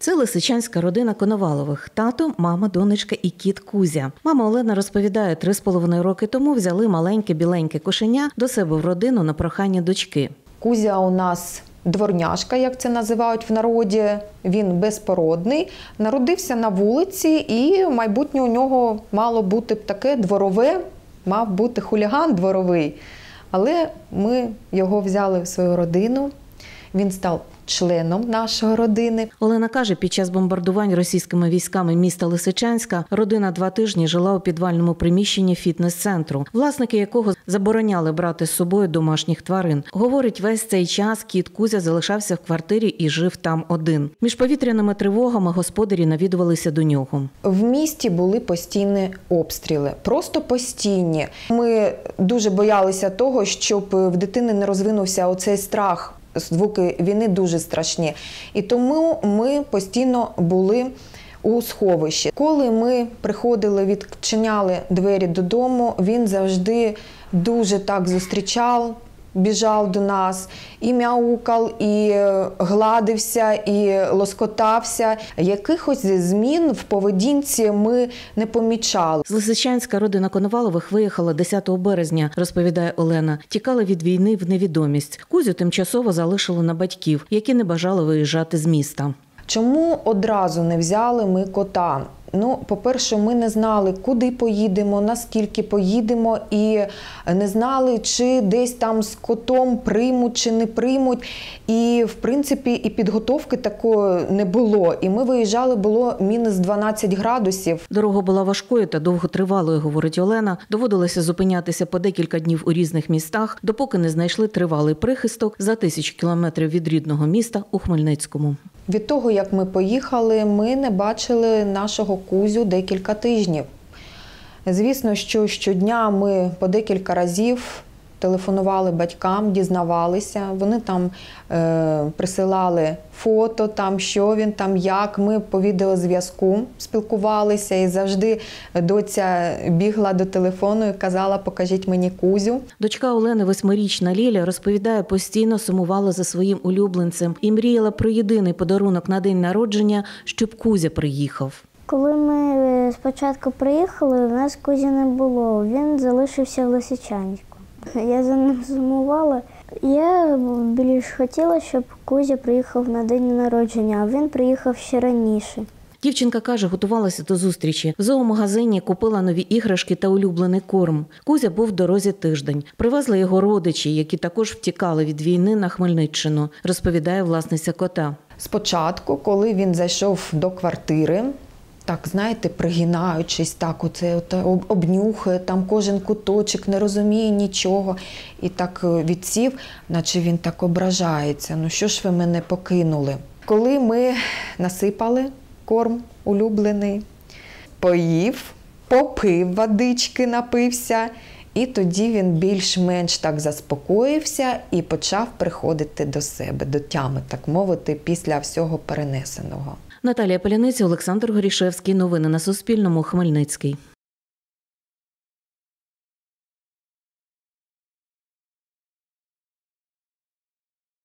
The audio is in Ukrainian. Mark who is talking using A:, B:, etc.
A: Це лисичанська родина Коновалових. Тато, мама, донечка і кіт Кузя. Мама Олена розповідає, три з половиною роки тому взяли маленьке біленьке кошеня до себе в родину на прохання дочки.
B: Кузя у нас дворняшка, як це називають в народі. Він безпородний, народився на вулиці, і майбутнє у нього мало бути таке дворове, мав бути хуліган дворовий. Але ми його взяли в свою родину. Він став членом нашої родини.
A: Олена каже, під час бомбардувань російськими військами міста Лисичанська родина два тижні жила у підвальному приміщенні фітнес-центру, власники якого забороняли брати з собою домашніх тварин. Говорить, весь цей час кіт Кузя залишався в квартирі і жив там один. Між повітряними тривогами господарі навідувалися до нього.
B: В місті були постійні обстріли, просто постійні. Ми дуже боялися того, щоб в дитини не розвинувся оцей страх. Звуки війни дуже страшні. І тому ми постійно були у сховищі. Коли ми приходили, відчиняли двері додому, він завжди дуже так зустрічав. Біжав до нас і мяукав, і гладився, і лоскотався. Якихось змін в поведінці ми не помічали.
A: З Лисичанська родина Коновалових виїхала 10 березня, розповідає Олена. Тікали від війни в невідомість. Кузю тимчасово залишили на батьків, які не бажали виїжджати з міста.
B: Чому одразу не взяли ми кота? Ну, по-перше, ми не знали, куди поїдемо, наскільки поїдемо, і не знали, чи десь там з котом приймуть чи не приймуть. І, в принципі, і підготовки такої не було. І ми виїжджали, було мінус 12 градусів.
A: Дорога була важкою та довготривалою, говорить Олена. Доводилося зупинятися по декілька днів у різних містах, допоки не знайшли тривалий прихисток за тисячу кілометрів від рідного міста у Хмельницькому.
B: Від того, як ми поїхали, ми не бачили нашого кузю декілька тижнів. Звісно, що щодня ми по декілька разів телефонували батькам, дізнавалися. Вони там е, присилали фото, там що він там, як. Ми по відеозв'язку спілкувалися і завжди доця бігла до телефону і казала: Покажіть мені кузю.
A: Дочка Олени, восьмирічна Ліля, розповідає, постійно сумувала за своїм улюбленцем і мріяла про єдиний подарунок на день народження, щоб Кузя приїхав.
C: Коли ми е, спочатку приїхали, у нас Кузі не було. Він залишився в Лисичанську. Я за ним сумувала. Я більш хотіла, щоб Кузя приїхав на день народження, а він приїхав ще раніше.
A: Дівчинка каже, готувалася до зустрічі. В зоомагазині купила нові іграшки та улюблений корм. Кузя був в дорозі тиждень. Привезли його родичі, які також втікали від війни на Хмельниччину, розповідає власниця кота.
B: Спочатку, коли він зайшов до квартири, так, знаєте, пригинаючись, так, оце от обнюхує там кожен куточок, не розуміє нічого. І так відсів, наче він так ображається. Ну що ж ви мене покинули? Коли ми насипали корм улюблений, поїв, попив водички, напився. І тоді він більш-менш так заспокоївся і почав приходити до себе, до тями, так мовити, після всього перенесеного.
A: Наталія Поляниця, Олександр Горішевський. Новини на Суспільному. Хмельницький.